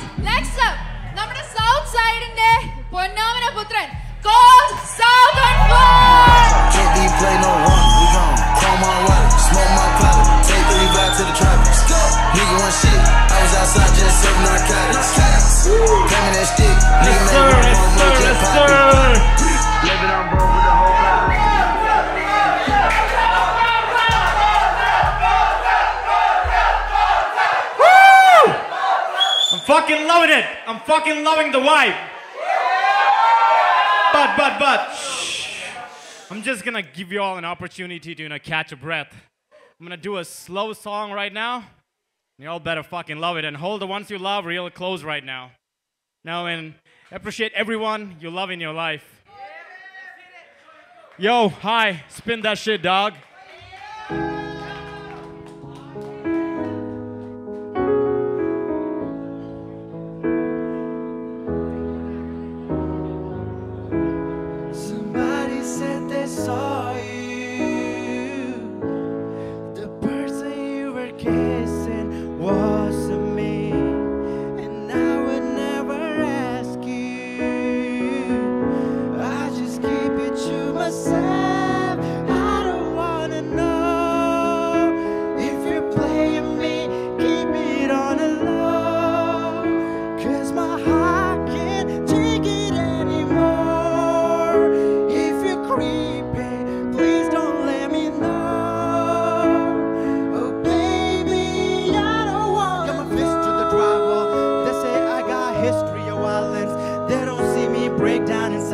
നമ്മുടെ സൗത്ത് സൈഡിന്റെ പൊന്നാമന പുത്രൻ കോ south loving it. I'm fucking loving the vibe. But, but, but, shh. I'm just gonna give you all an opportunity to, you know, catch a breath. I'm gonna do a slow song right now. You all better fucking love it and hold the ones you love real close right now. Now, and appreciate everyone you love in your life. Yo, hi, spin that shit, dog.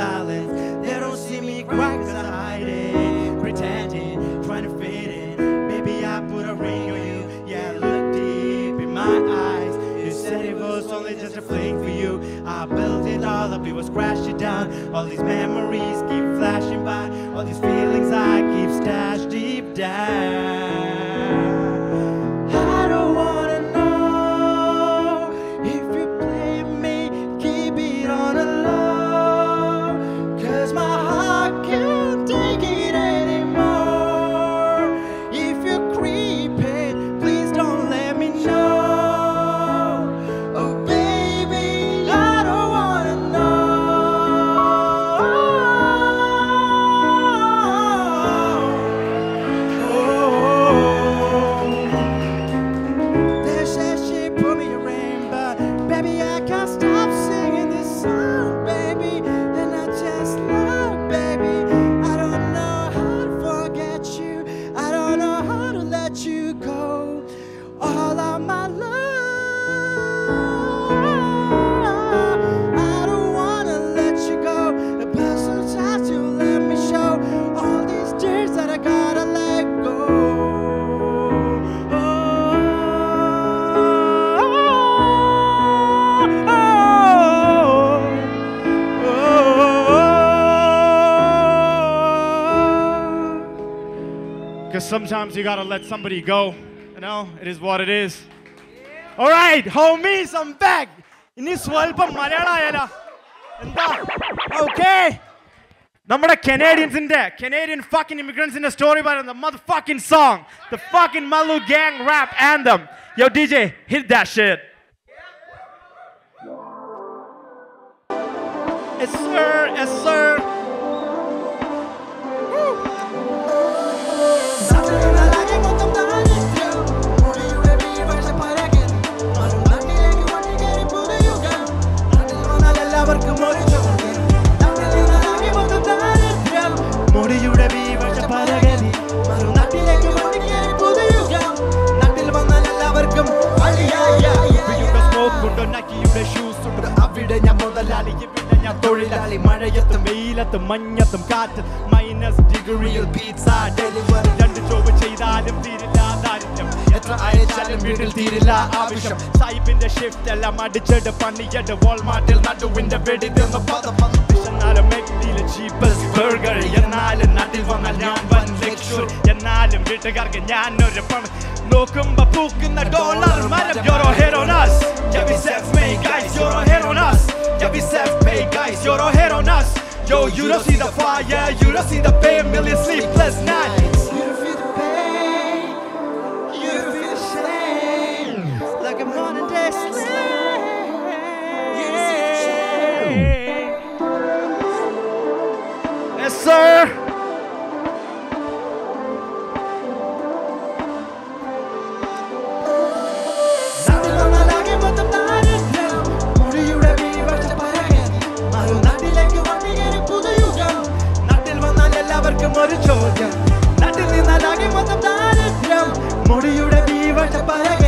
They don't see me cry cause I hide it. Pretending, trying to fit in. Maybe I put a ring on you. Yeah, look deep in my eyes. You said it was only just a fling for you. I built it all up, it was crashing down. All these memories keep flashing by. All these feelings I keep stashed deep down. Because sometimes you gotta let somebody go. You know, it is what it is. Alright, homies, I'm back. ഇനി സ്വല്പം മലയാളമായാലോ എന്താ okay നമ്മുടെ കനേഡിയൻസിന്റെ Canadian fucking ഇമിഗ്രൻസിന്റെ story പറയുന്ന mother fucking song the fucking Mallu gang rap anthem യോ D J hit that shit Yes sir, yes sir. വെയിലത്തും മഞ്ഞത്തും കാറ്റ്. Minus ഡിഗ്രിയിൽ പീസ ഡെലിവറി രണ്ട് ജോബ് ചെയ്താലും തീരില്ല ദാരിദ്ര്യം. എത്ര അയച്ചാലും വീട്ടിൽ തീരില്ല ആവശ്യം. സായിപ്പിന്റെ ഷിഫ്റ്റ് എല്ലാം അടിച്ചെട് പണിയട് വോൾമാർട്ടിൽ നടുവിന്റെ വെടി നിന്ന് പദം വിശന്നാലും മെക്തിയിലെ ചീപ്പസ് ബർഗർ എന്നാലും നാട്ടിൽ വന്നാൽ ഞാൻ വൻ ലക്ഷർ എന്നാലും വീട്ടുകാർക്ക് ഞാൻ ഒരു പണം. നോക്കുമ്പോ പൂക്കുന്ന ഡോളർ മരം. You don't see the fire, you don't see the pain, million sleepless nights. ഒരു ചോദ്യം. നാട്ടിൽ നിന്നാലാകെ മൊത്തം ദാരിദ്ര്യം. മുടിയുടെ വീവട്ട പരകരി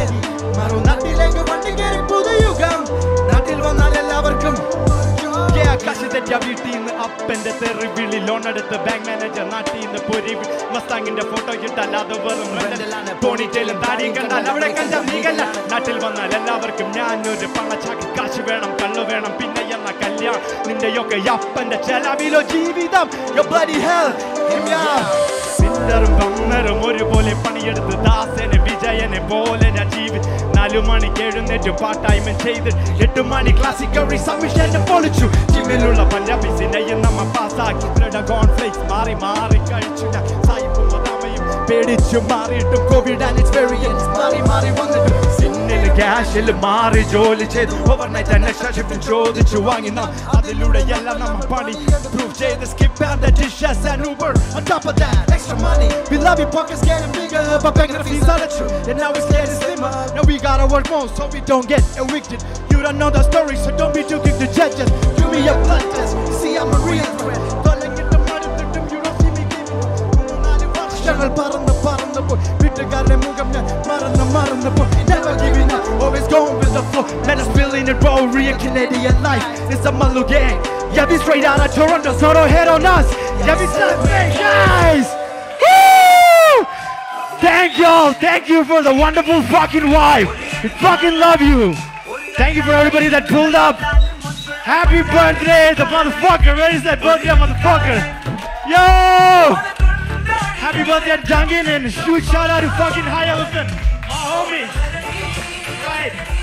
അപ്പന്റെ തെറി വിളി ലോൺ എടുത്ത് ബാങ്ക് മാനേജർ നാട്ടിൽ നിന്ന് പൊരി മസ്താങ്ങിന്റെ ഫോട്ടോ ഇട്ടാൽ അത് വെറും പോണിറ്റയിലും താടിയും കണ്ടാൽ അവിടെ കണ്ട നീകല്ല. നാട്ടിൽ വന്നാൽ എല്ലാവർക്കും ഞാനൊരു പണച്ചാക്കി. കാശ് വേണം കള്ളു വേണം പിന്നെ എന്ന കല്യാണം? നിന്റെയൊക്കെ അപ്പന്റെ ചെലവിലോ ജീവിതം. സിന്ദറും ബമ്മറും ഒരുപോലെ പണിയെടുത്ത് ദാസനെ വിജയനെ പോലെ ഞാൻ ജീവി നാലു മണിക്ക് എഴുന്നേറ്റ്. പാർട്ട് ടൈം ചെയ്ത് എട്ട് മണി ക്ലാസിക്കറി സബ്മിഷൻ പൊളിച്ചു. ജിമ്മിലുള്ള പഞ്ചാബി സിനയും നമ്മ പാസ്സാക്കി. കോൺഫ്ലിക്സ് മാറി മാറി കഴിച്ചു. ഞാൻ സായിപ്പും പേടിച്ചു മാറിയിട്ടും കോവിഡ് ആൻഡ് സിന്നിൽ ക്യാഷിൽ മാറി ജോലി ചെയ്ത് ഓവർനൈറ്റ് അന്വേഷണം ചോദിച്ചു വാങ്ങി നാം അതിലൂടെ എല്ലാം നമ്മ പണി പ്രൂവ് ചെയ്ത് skip and dishes and Uber on top of that extra money we love your pockets getting bigger but back the fees are the truth and now it's getting slimmer now we gotta work more so we don't get evicted you don't know the story so don't be too quick to judge us give me a blood test see I'm a real threat calling it the money victim you don't see me giving മൂന്നാല് വർഷങ്ങൾ പറന്ന് പറന്ന് പോയി വീട്ടുകാരുടെ മുഖം ഞാൻ മറന്ന് മറന്ന് പോയി flow man I'm spilling it raw real Canadian life. It's a Malu gang. Yeah we straight out of Toronto so don't hate on us. Yeah we slap guys! Thank y'all. Thank you for the wonderful fucking wife. We fucking love you. Thank you for everybody that pulled up. Happy birthday the motherfucker. Where is that birthday motherfucker? Yo! Happy birthday, Jungin, and huge shout out to fucking High Elephant, my homie. Right.